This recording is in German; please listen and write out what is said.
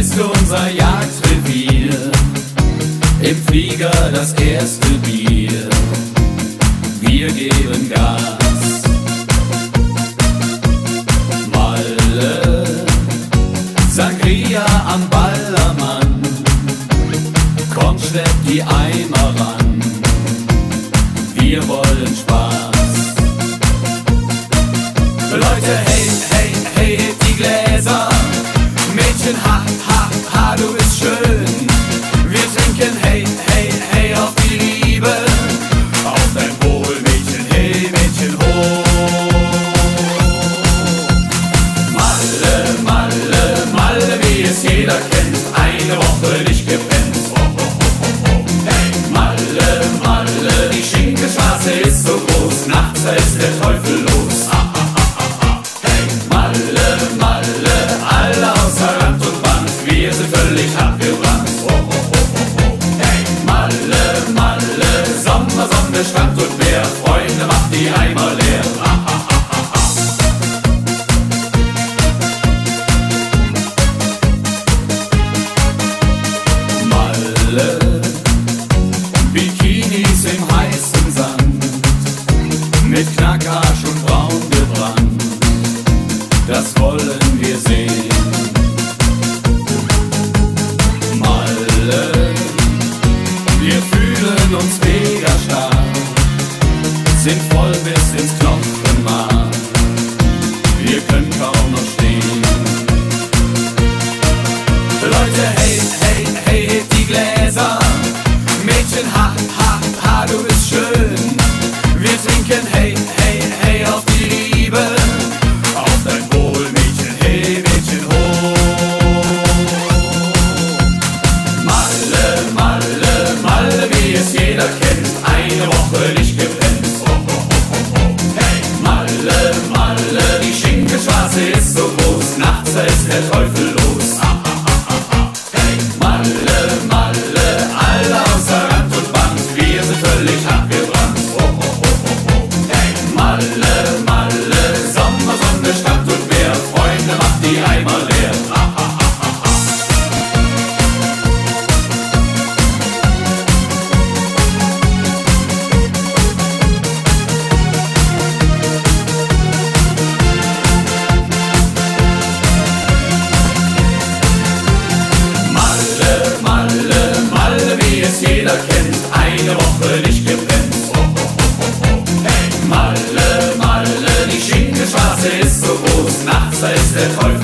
ist unser Jagdrevier. Im Flieger das erste Bier. Wir geben Gas. Malle, Malle, Malle, wie es jeder kennt. Eine Woche nicht gepennt. Ho, ho, ho. Hey, Malle, Malle, die Schinkenstraße ist so groß. Nachts da ist der Teufel los. Das wollen wir sehen. Malle, wir fühlen uns mega stark, sind voll bis ins Knochenmark, wir können kaum noch stehen. Leute, hey, hey, hey, hebt die Gläser. Mädchen, ha, ha, ha, du bist schön. Wir trinken, hey, hey, hey, auf die Liebe. Ist der Teufel jeder kennt. Eine Woche nicht ho, ho, ho, ho. Hey, Malle, Malle, die Schinkenstraße ist so groß. Nachts da ist der Teufel.